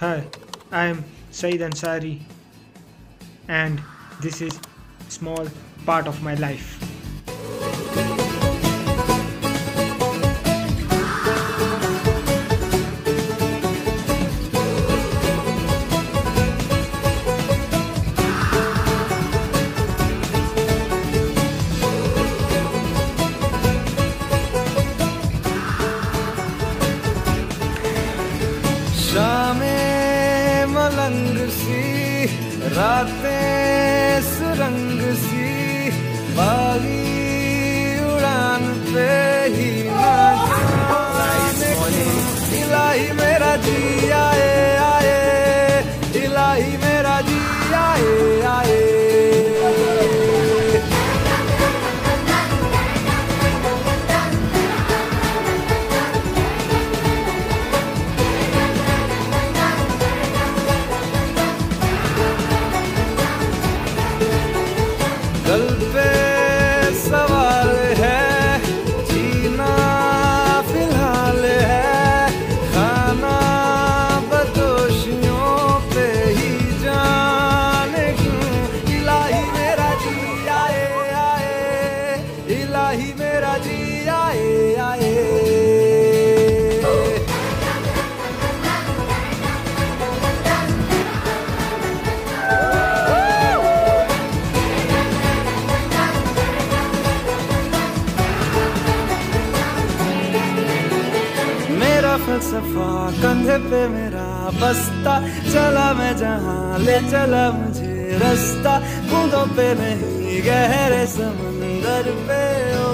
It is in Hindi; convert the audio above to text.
Hi, I am Saeed Ansari, and this is small part of my life. शामें मलंग सी रातें सुरंग सी बागी उड़ान पे ही ना जाने क्यों इलाही मेरा जी आए आए इलाही मेरा जी आए आए इलाही मेरा जी आए आए। फलसफा कंधे पे मेरा बस्ता, चला मैं जहाँ, ले चला मुझे। रास्ता बूंदों पे नहीं गहरे समंदर पे ओ,